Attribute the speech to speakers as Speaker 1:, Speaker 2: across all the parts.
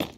Speaker 1: you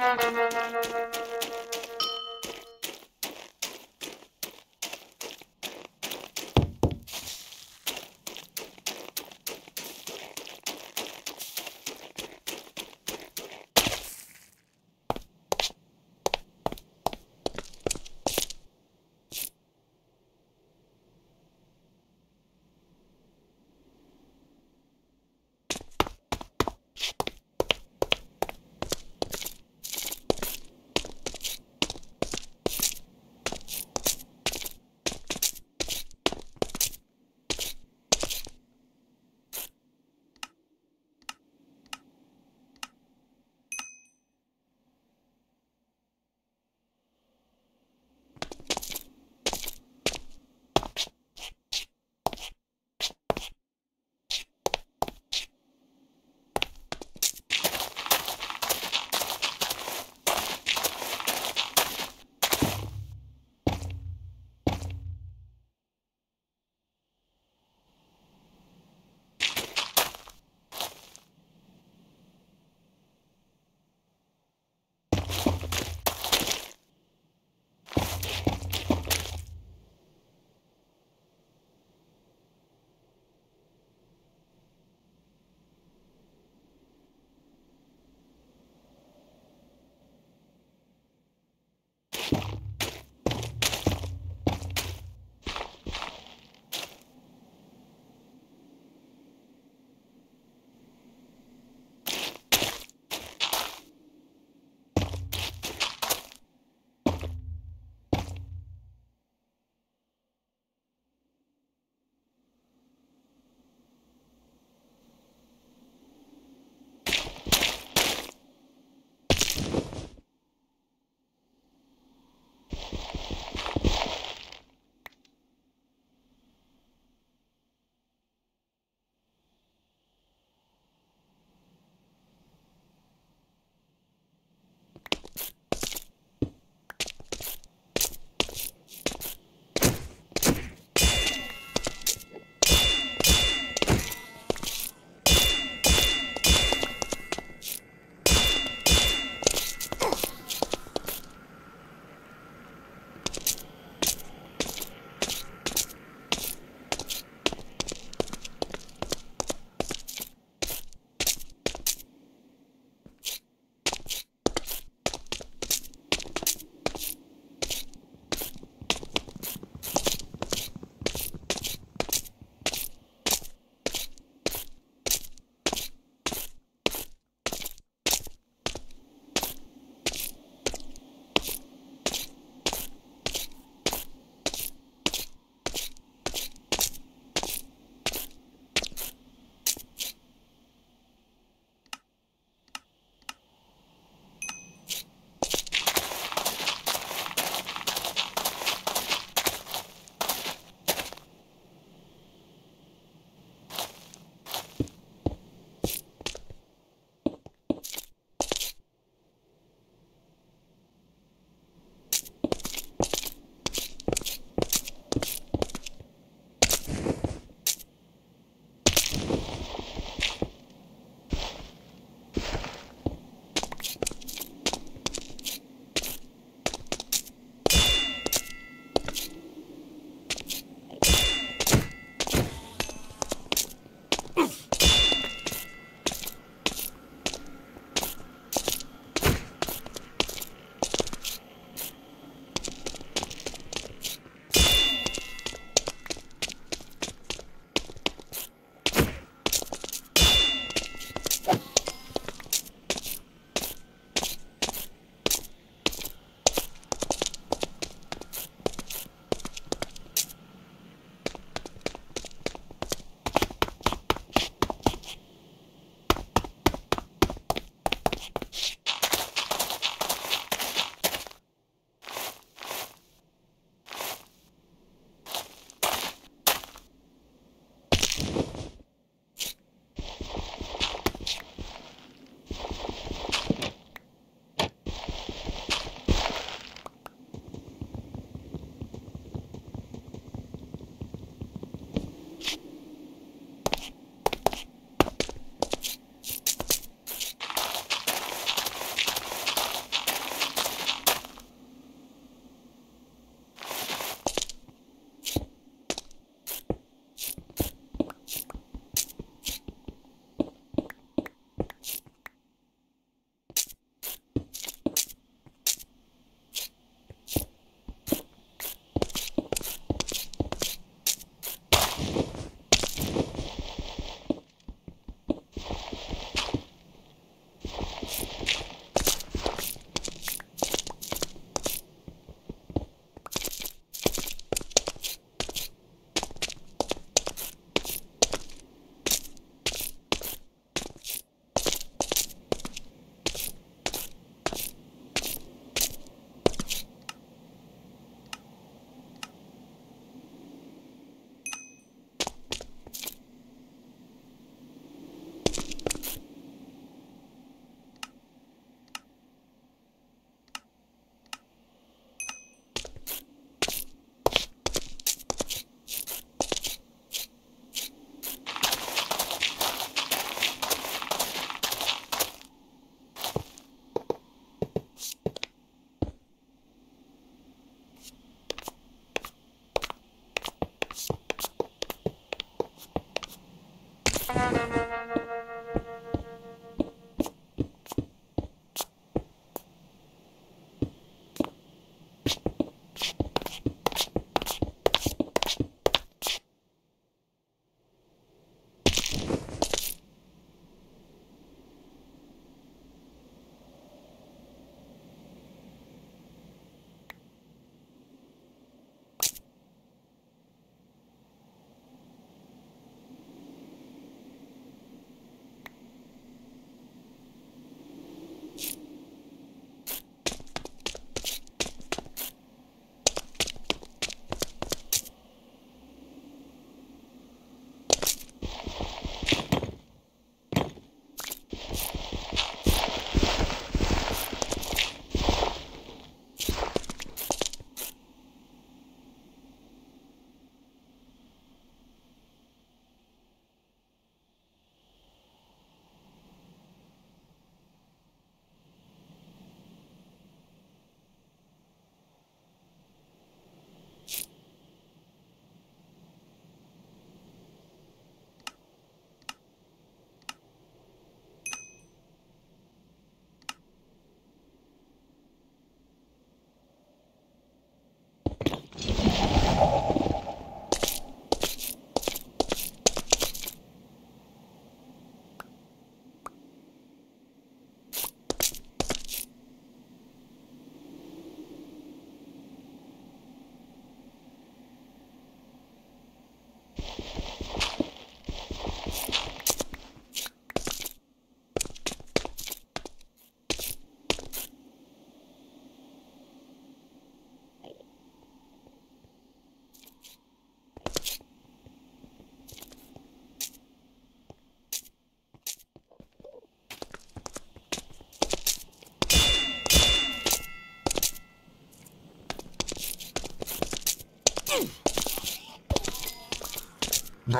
Speaker 1: Thank you.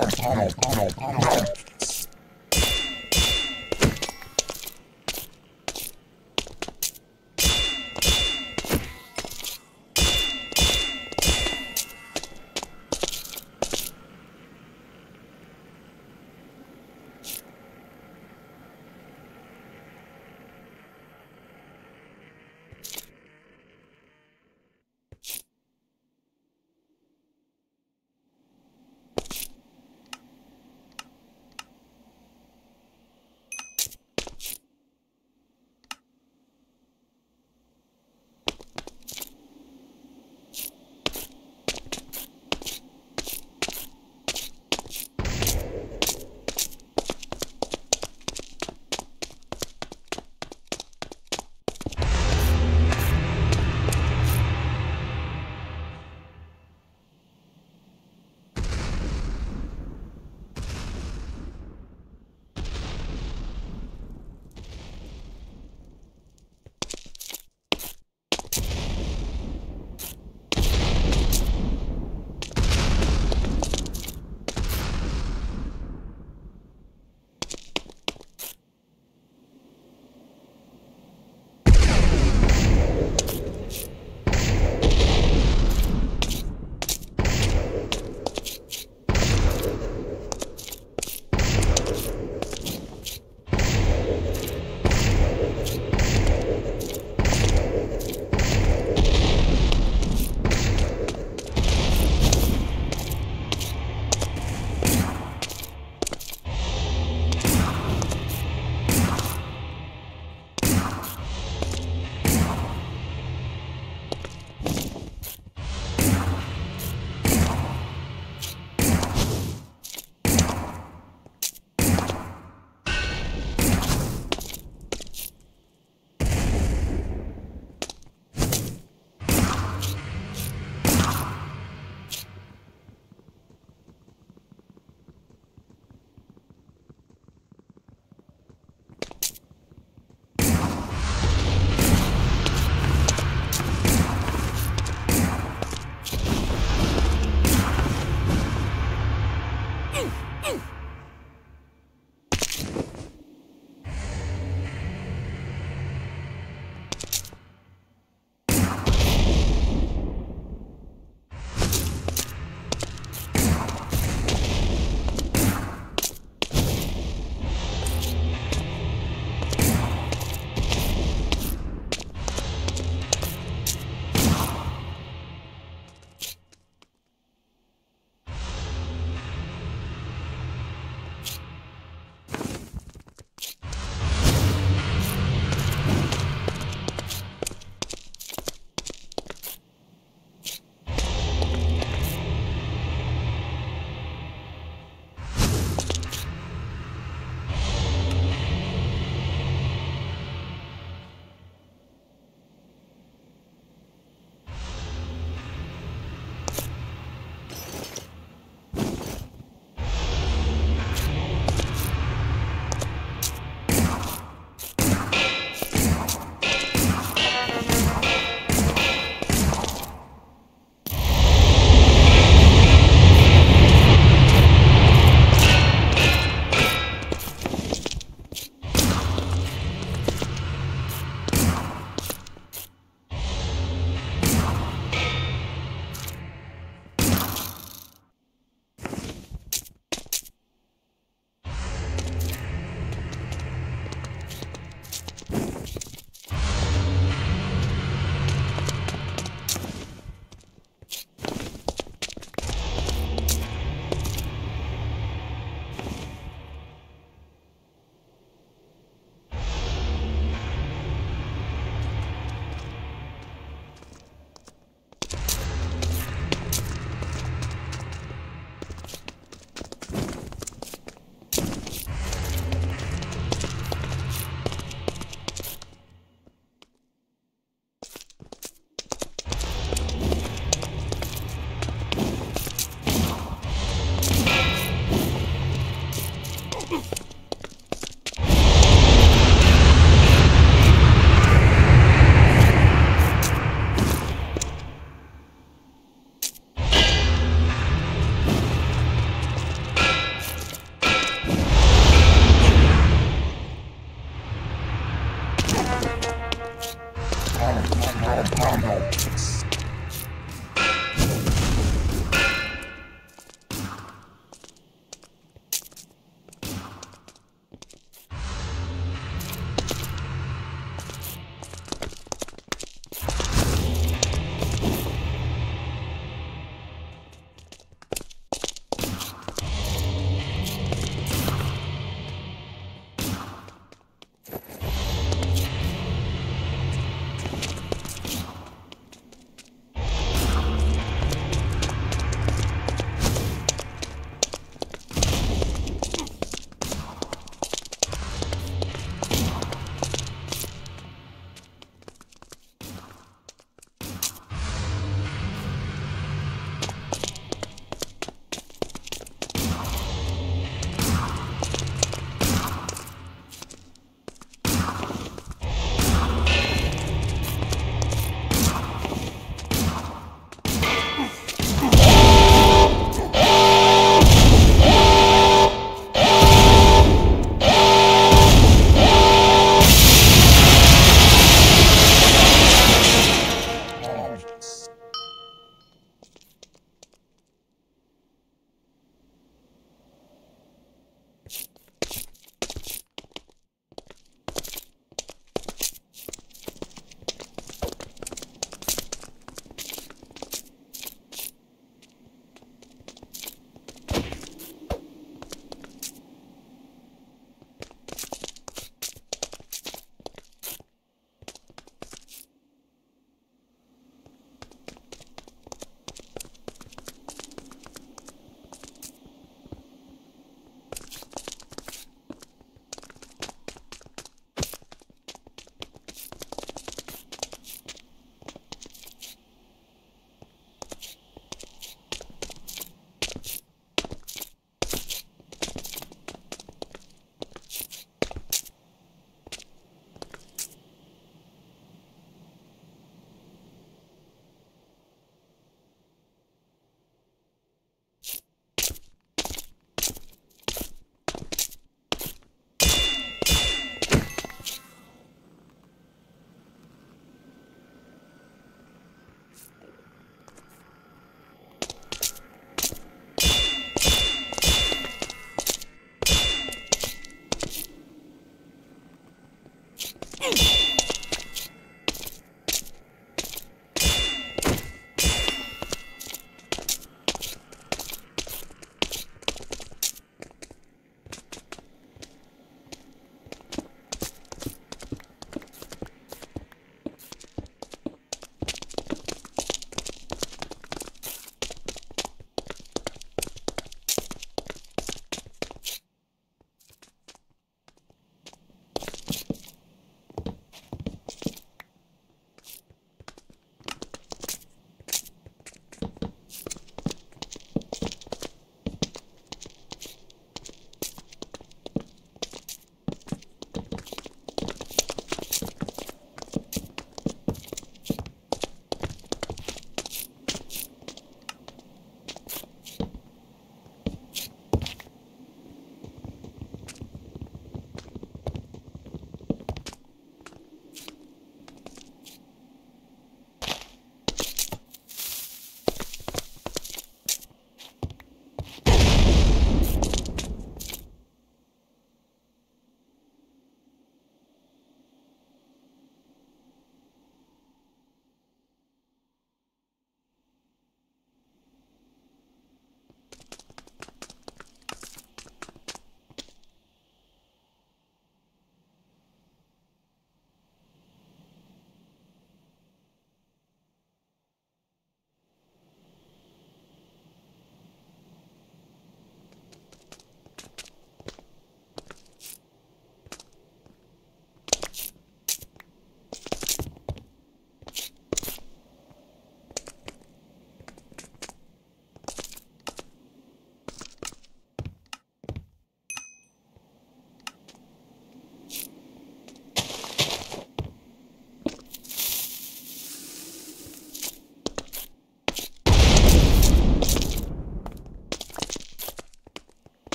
Speaker 1: no, no, no, no, no.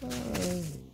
Speaker 1: Bye.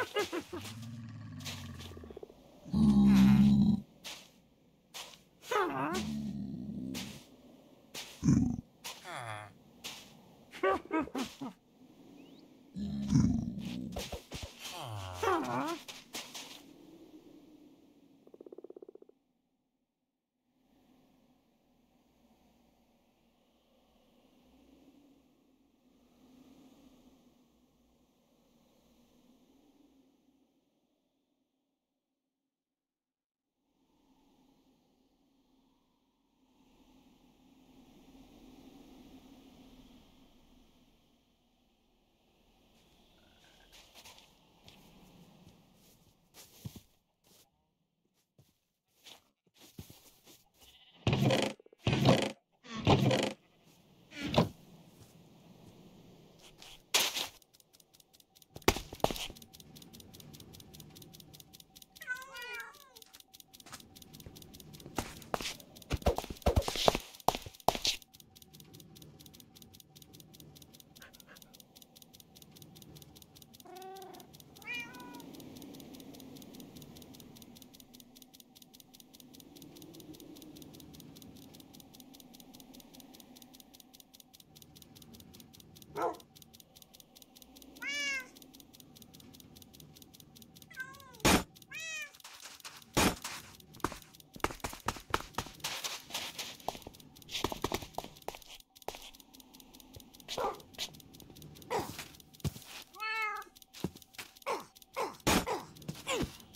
Speaker 1: Ha, ha, ha, ha.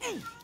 Speaker 1: Hey!